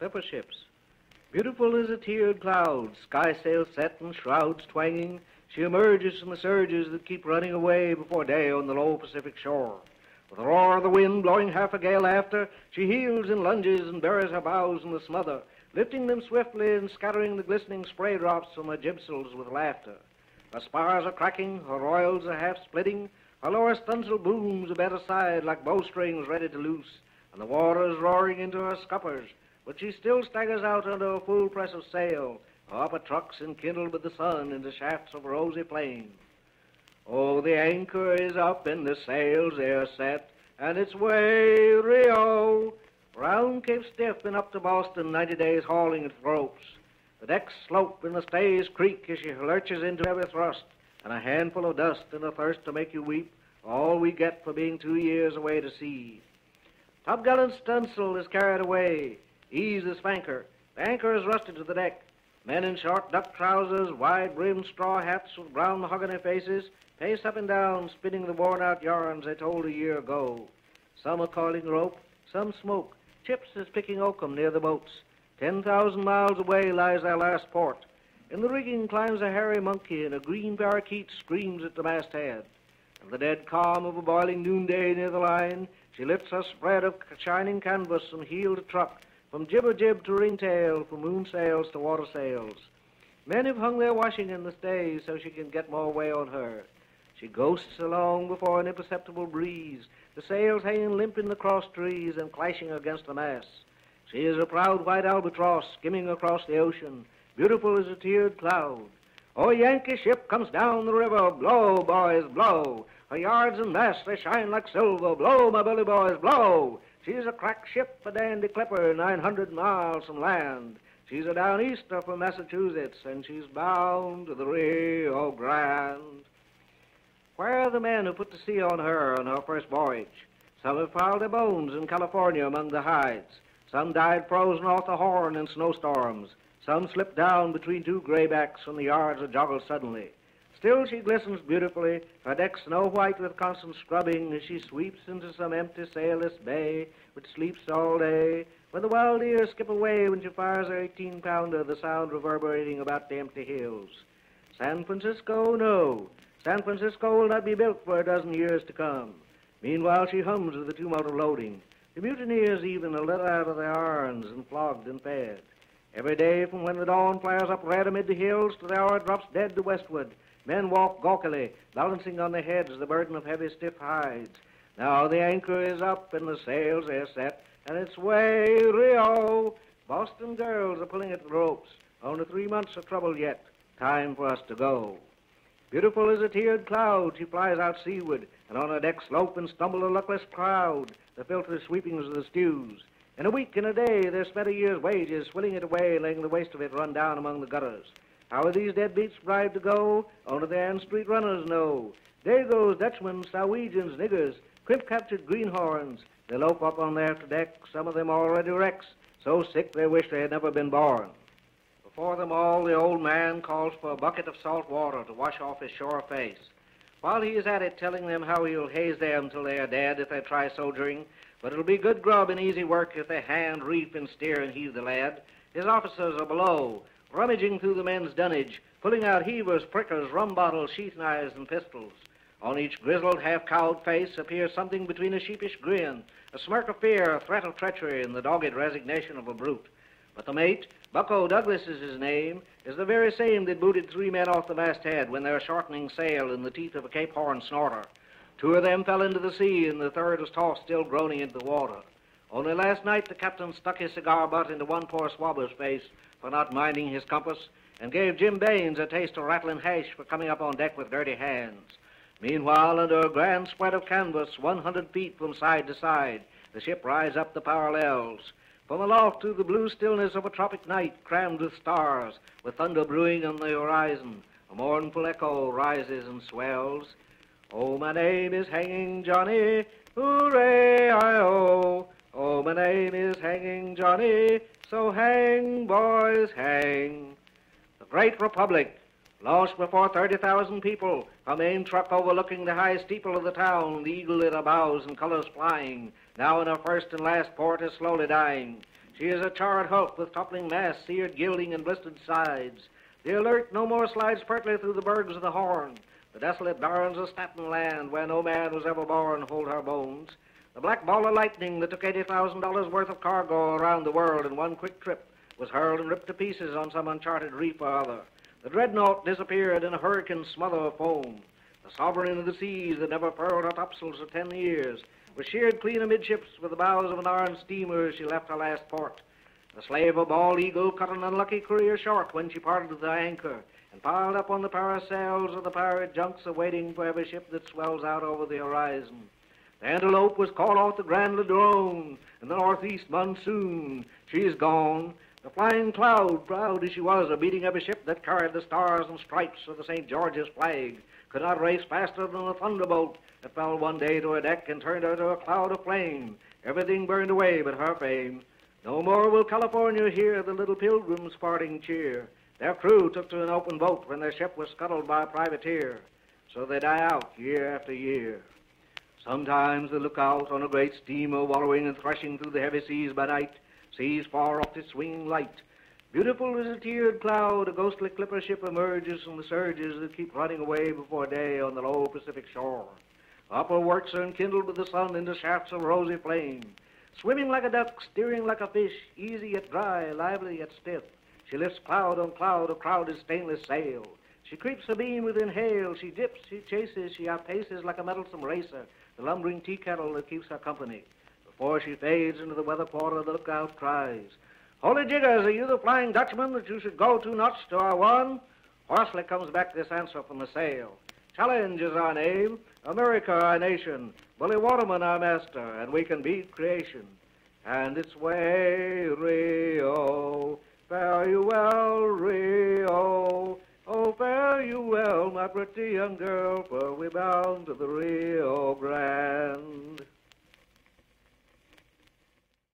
clipper ships. Beautiful as a tiered cloud, skysails set and shrouds twanging, she emerges from the surges that keep running away before day on the low Pacific shore. With the roar of the wind blowing half a gale after, she heels and lunges and buries her bows in the smother, lifting them swiftly and scattering the glistening spray drops from her jibsails with laughter. Her spars are cracking, her royals are half splitting, her lower stunsail booms are bent aside like bowstrings ready to loose, and the water is roaring into her scuppers, but she still staggers out under a full press of sail, her upper trucks enkindled with the sun into shafts of rosy flame. Oh, the anchor is up and the sails are set, and it's way Rio. Oh. Round Cape Stiff and up to Boston, 90 days hauling at ropes. The decks slope and the stays creak as she lurches into every thrust, and a handful of dust and a thirst to make you weep, all we get for being two years away to sea. Topgallant stunsail is carried away. Ease the spanker. The anchor is rusted to the deck. Men in short duck trousers, wide-brimmed straw hats with brown mahogany faces, pace up and down, spinning the worn-out yarns they told a year ago. Some are coiling rope, some smoke. Chips is picking oakum near the boats. Ten thousand miles away lies their last port. In the rigging climbs a hairy monkey, and a green parakeet screams at the masthead. In the dead calm of a boiling noonday near the line, she lifts her spread of shining canvas from heel to truck, from jibber jib to ringtail, from moon sails to water sails. Men have hung their washing in the stays so she can get more way on her. She ghosts along before an imperceptible breeze, the sails hanging limp in the cross trees and clashing against the masts. She is a proud white albatross skimming across the ocean, beautiful as a tiered cloud. Oh, Yankee ship comes down the river, blow, boys, blow. Her yards and masts, they shine like silver, blow, my bully boys, blow. She's a crack ship, a dandy clipper, 900 miles from land. She's a down easter from Massachusetts, and she's bound to the Rio Grande. Where are the men who put to sea on her on her first voyage? Some have piled their bones in California among the hides. Some died frozen off the Horn in snowstorms. Some slipped down between two graybacks when the yards are joggled suddenly. Still she glistens beautifully, her deck snow white with constant scrubbing as she sweeps into some empty sailless bay which sleeps all day. When the wild deer skip away when she fires her 18 pounder, the sound reverberating about the empty hills. San Francisco, no. San Francisco will not be built for a dozen years to come. Meanwhile, she hums with the tumult of loading. The mutineers even are let out of their irons and flogged and fed. Every day from when the dawn flares up red amid the hills to the hour it drops dead to westward, men walk gawkily, balancing on their heads the burden of heavy, stiff hides. Now the anchor is up and the sails are set, and it's way Rio. Boston girls are pulling at the ropes. Only three months of trouble yet. Time for us to go. Beautiful as a tiered cloud, she flies out seaward, and on her deck slope and stumble a luckless crowd, the filthy sweepings of the stews. In a week, in a day, they're spent a year's wages, swilling it away, letting the waste of it run down among the gutters. How are these deadbeats bribed to go? Only the Ann Street runners know. Dagoes, Dutchmen, Sowegians, niggers, crimp-captured greenhorns. They lope up on their deck, some of them already wrecks, so sick they wish they had never been born. Before them all, the old man calls for a bucket of salt water to wash off his shore face. While he is at it, telling them how he'll haze them till they are dead if they try soldiering, but it'll be good grub and easy work if they hand, reef, and steer and heave the lad. His officers are below, rummaging through the men's dunnage, pulling out heavers, prickers, rum bottles, sheath knives, and pistols. On each grizzled, half-cowed face appears something between a sheepish grin, a smirk of fear, a threat of treachery, and the dogged resignation of a brute. But the mate, Bucko Douglas is his name, is the very same that booted three men off the masthead when they were shortening sail in the teeth of a Cape Horn snorter. Two of them fell into the sea, and the third was tossed, still groaning, into the water. Only last night the captain stuck his cigar butt into one poor swabber's face for not minding his compass, and gave Jim Baines a taste of rattling hash for coming up on deck with dirty hands. Meanwhile, under a grand spread of canvas, 100 feet from side to side, the ship rides up the parallels. From aloft to the blue stillness of a tropic night crammed with stars, with thunder brewing on the horizon, a mournful echo rises and swells. Oh, my name is Hanging Johnny, hooray-I-oh. My name is Hanging Johnny, so hang, boys, hang. The great republic, launched before 30,000 people, a main truck overlooking the high steeple of the town, the eagle in her bows and colors flying, now in her first and last port is slowly dying. She is a charred hulk with toppling masts, seared gilding, and blistered sides. The alert no more slides pertly through the bergs of the Horn. The desolate barrens of Staten Land, where no man was ever born, hold her bones. The black ball of lightning that took $80,000 worth of cargo around the world in one quick trip was hurled and ripped to pieces on some uncharted reef or other. The dreadnought disappeared in a hurricane smother of foam. The sovereign of the seas that never furled her topsails for ten years was sheared clean amidships with the bows of an iron steamer as she left her last port. The slave of Bald Eagle cut an unlucky career short when she parted with the anchor and piled up on the Paracels of the pirate junks awaiting for every ship that swells out over the horizon. Antelope was called off the Grand Ladrone in the northeast monsoon. She's gone. The Flying Cloud, proud as she was of beating every ship that carried the stars and stripes of the St. George's flag, could not race faster than a thunderbolt that fell one day to her deck and turned her to a cloud of flame. Everything burned away but her fame. No more will California hear the little pilgrims' parting cheer. Their crew took to an open boat when their ship was scuttled by a privateer. So they die out year after year. Sometimes they look out on a great steamer wallowing and threshing through the heavy seas by night, sees far off its swinging light. Beautiful as a tiered cloud, a ghostly clipper ship emerges from the surges that keep running away before day on the low Pacific shore. Upper works are enkindled with the sun into shafts of rosy flame. Swimming like a duck, steering like a fish, easy yet dry, lively yet stiff. She lifts cloud on cloud of crowded stainless sail. She creeps abeam within hail. She dips, she chases, she outpaces like a mettlesome racer, the lumbering tea kettle that keeps her company. Before she fades into the weather quarter, the lookout cries, Holy jiggers, are you the Flying Dutchman that you should go two knots to our one? Hoarsely comes back this answer from the sail. Challenge is our name, America our nation, Bully Waterman our master, and we can beat creation. And it's way, Rio, pretty young girl, for we bound to the Rio Grande.